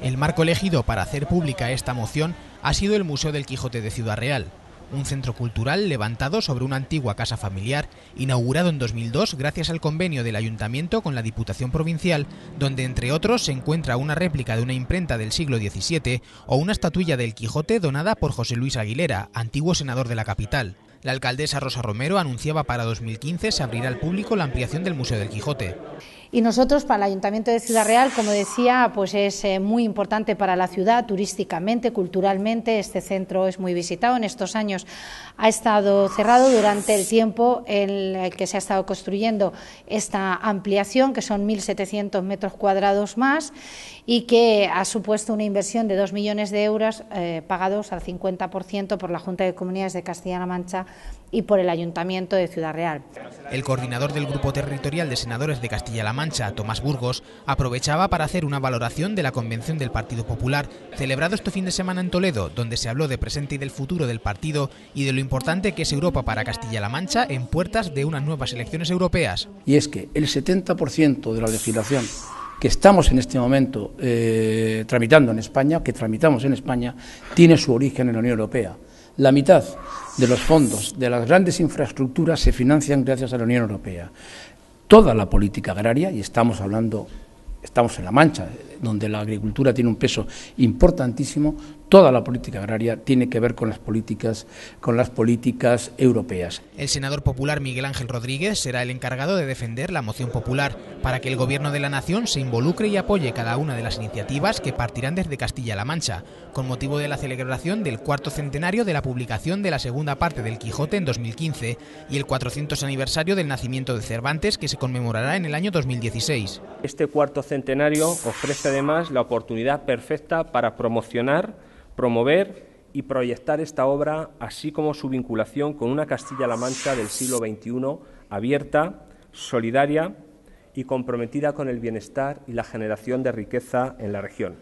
El marco elegido para hacer pública esta moción ha sido el Museo del Quijote de Ciudad Real, un centro cultural levantado sobre una antigua casa familiar, inaugurado en 2002 gracias al convenio del Ayuntamiento con la Diputación Provincial, donde entre otros se encuentra una réplica de una imprenta del siglo XVII o una estatuilla del Quijote donada por José Luis Aguilera, antiguo senador de la capital. La alcaldesa Rosa Romero anunciaba para 2015 se abrirá al público la ampliación del Museo del Quijote. Y nosotros, para el Ayuntamiento de Ciudad Real, como decía, pues es eh, muy importante para la ciudad, turísticamente, culturalmente. Este centro es muy visitado. En estos años ha estado cerrado durante el tiempo en el que se ha estado construyendo esta ampliación, que son 1.700 metros cuadrados más, y que ha supuesto una inversión de 2 millones de euros eh, pagados al 50% por la Junta de Comunidades de Castilla-La Mancha y por el Ayuntamiento de Ciudad Real. El coordinador del Grupo Territorial de Senadores de Castilla-La Mancha, Tomás Burgos, aprovechaba para hacer una valoración de la convención del Partido Popular, celebrado este fin de semana en Toledo, donde se habló de presente y del futuro del partido y de lo importante que es Europa para Castilla-La Mancha en puertas de unas nuevas elecciones europeas. Y es que el 70% de la legislación que estamos en este momento eh, tramitando en España, que tramitamos en España, tiene su origen en la Unión Europea. La mitad de los fondos de las grandes infraestructuras se financian gracias a la Unión Europea. Toda la política agraria, y estamos hablando, estamos en La Mancha, donde la agricultura tiene un peso importantísimo, toda la política agraria tiene que ver con las políticas, con las políticas europeas. El senador popular Miguel Ángel Rodríguez será el encargado de defender la moción popular para que el Gobierno de la Nación se involucre y apoye cada una de las iniciativas que partirán desde Castilla-La Mancha, con motivo de la celebración del cuarto centenario de la publicación de la segunda parte del Quijote en 2015 y el 400 aniversario del nacimiento de Cervantes que se conmemorará en el año 2016. Este cuarto centenario ofrece además la oportunidad perfecta para promocionar promover y proyectar esta obra, así como su vinculación con una Castilla-La Mancha del siglo XXI abierta, solidaria y comprometida con el bienestar y la generación de riqueza en la región.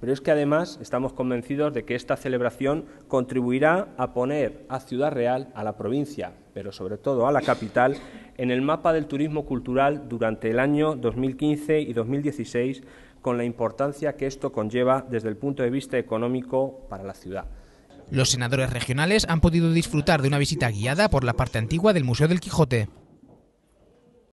Pero es que además estamos convencidos de que esta celebración contribuirá a poner a Ciudad Real, a la provincia, pero sobre todo a la capital, en el mapa del turismo cultural durante el año 2015 y 2016 con la importancia que esto conlleva desde el punto de vista económico para la ciudad. Los senadores regionales han podido disfrutar de una visita guiada por la parte antigua del Museo del Quijote.